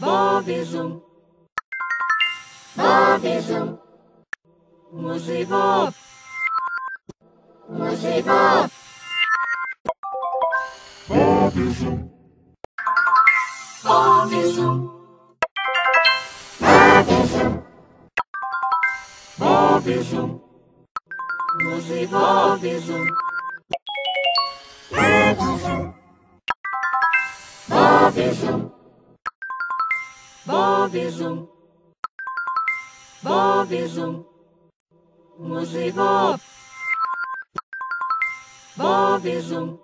Bobizum. Bobizum. Musibop. Musibop. Bobizum. Bobizum. Bobizum. Bobizum. Musibop. Bobizum. Bobizum. Bobizum. Musibop. Musibop. Bobizum.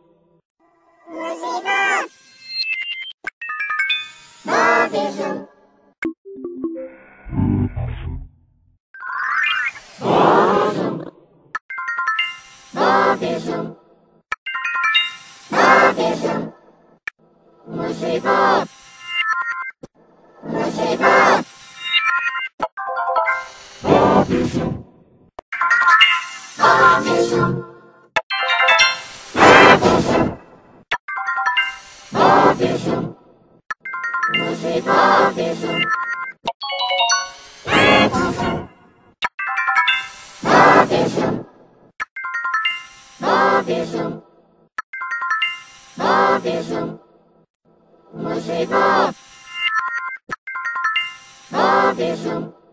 Bobizum. Bobizum. Musibobizum. Bobizum. Bobizum. Bobizum. Musibop. Bobizum. Musibop.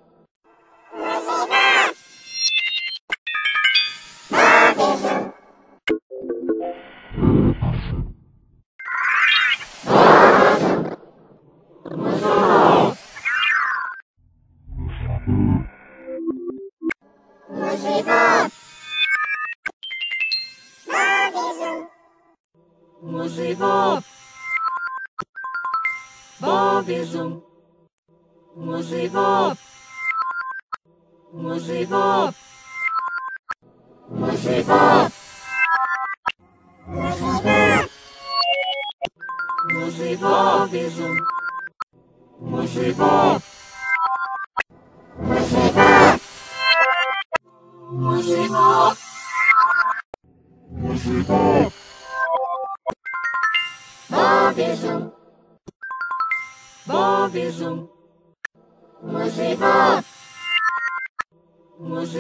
Musibop. Musibop. Musibop. Musibobizum. Musibop.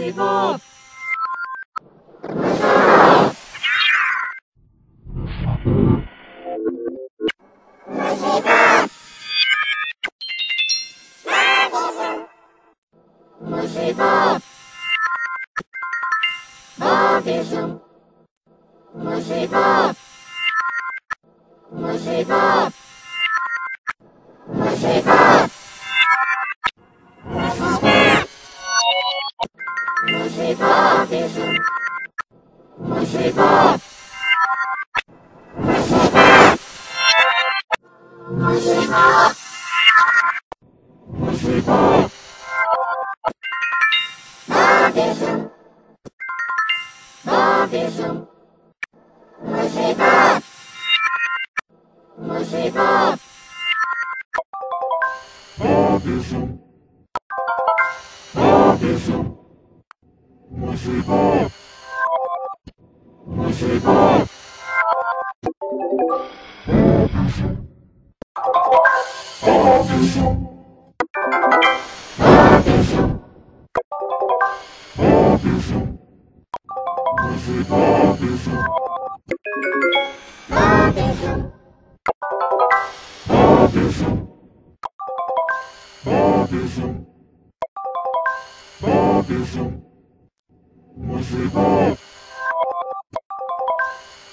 Musibop. Mushroom. Musibop.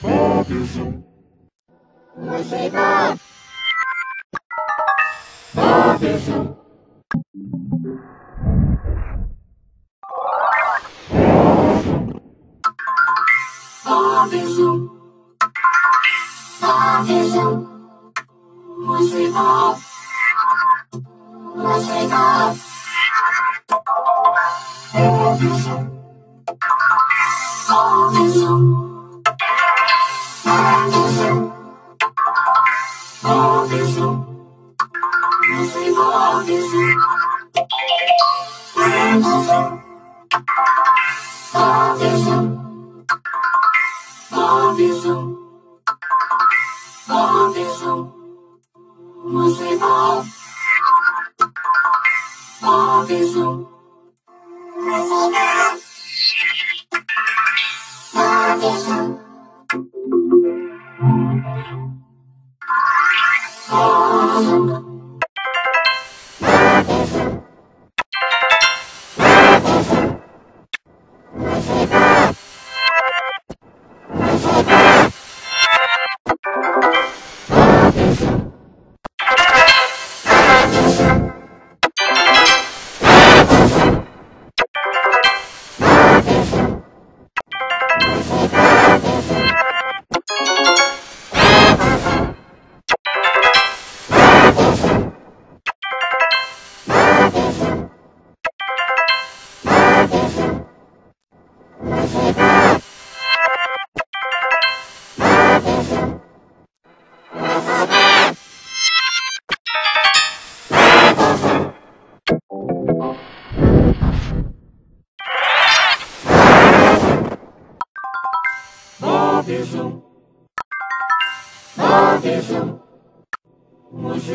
Bobizum. Musibop. Bobizum. Bobizum. Bobizum. Musibop. Musibop. Bobizum. Bobizum. Bobizum. Thank you.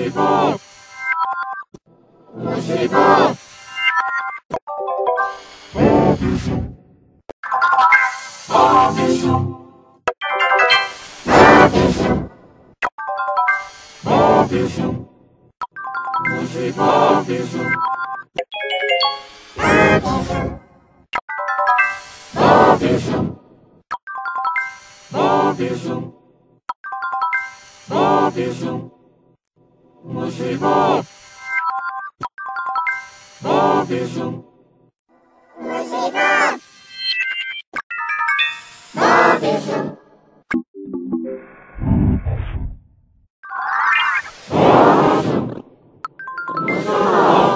起步五十起 Tesum. Música Bobism.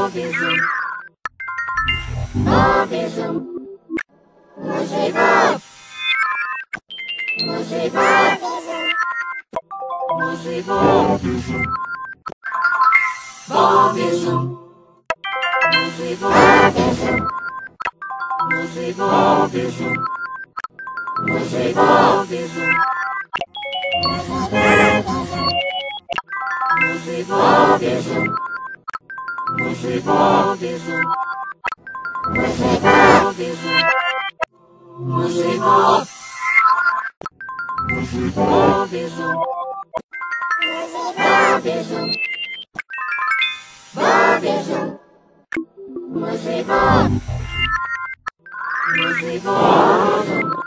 Bobism. Bobism. Musibat. Musibat. Musibat. Bobism. Bobism. Musicóviso Musicóviso Musicóviso Musicóviso Musicóviso Musicóviso Musicóviso Musicóviso Musicóviso Musicóviso Zanzibar.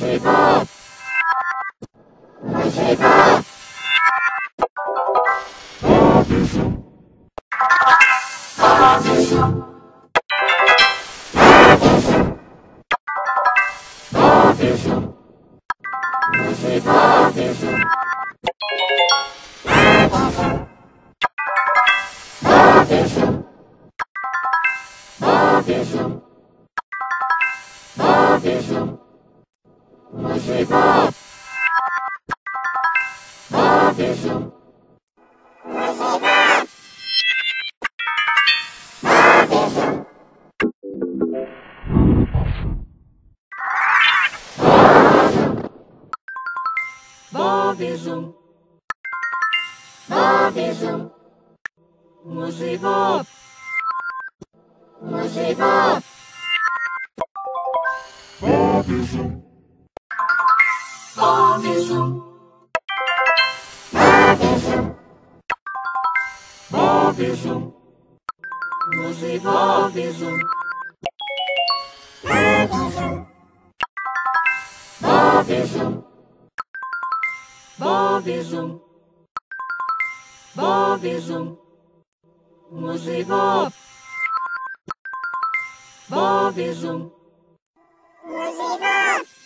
People. Bobism. Bobism. Musibat. Musibat. Bobizum. Bob Bobizum. Bob Bobizum. Bobizum. Bob Bobizum. Bob Use Bob. Bobizum. Use Bob.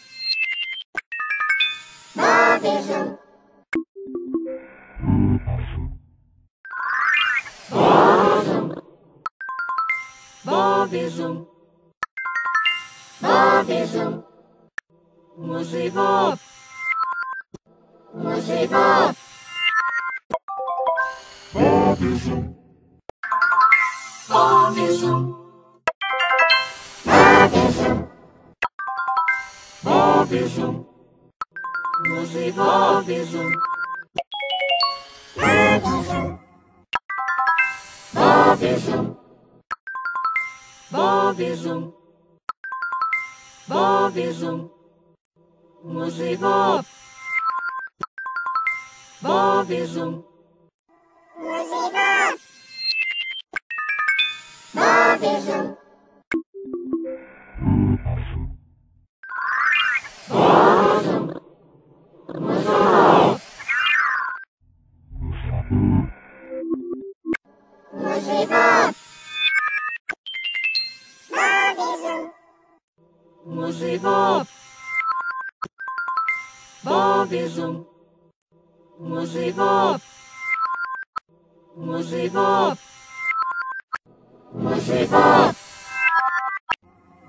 Bobizum. Bobizum. Bobizum. Musibobizum. Bobizum. Bobizum. Bobizum. Musibob. Bobizum. Bobizum. Bobizum. Musibat! Babizm! Musibat! Babizm! Musibat! Musibat! Musibat!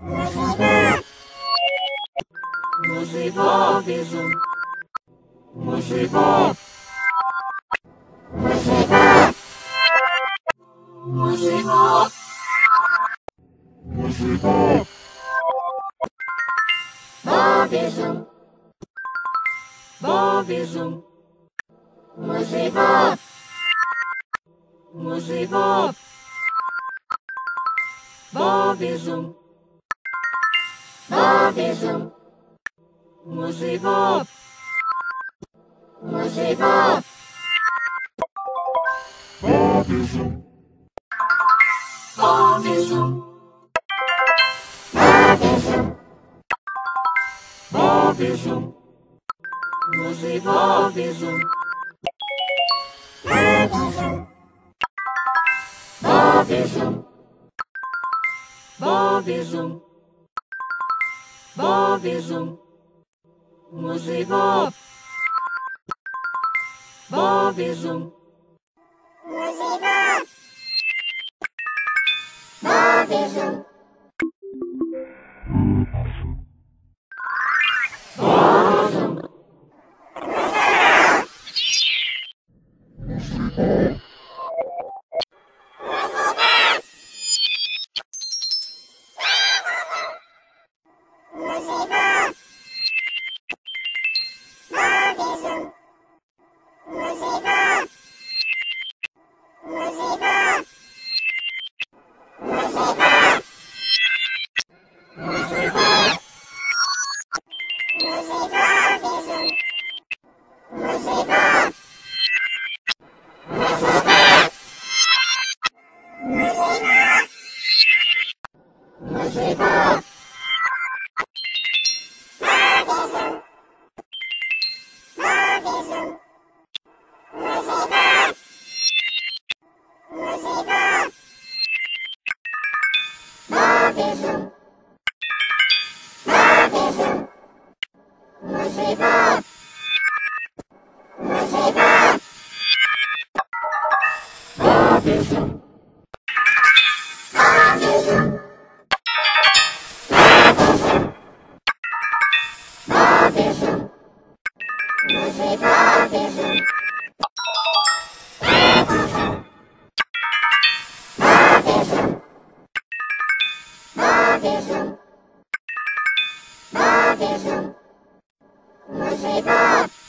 Musibat! Musibabizm! Musibat! Bobizum. Musibob. Musibob. Bobizum. Bobizum. Bobizum. Bobizum. Bobizum. Bobizum. Musibobizum. Bobizum. Bobizum. Bobizum. Musibob. Bobizum. Bobizum. Bobizum. Bobizum. ーション。虫か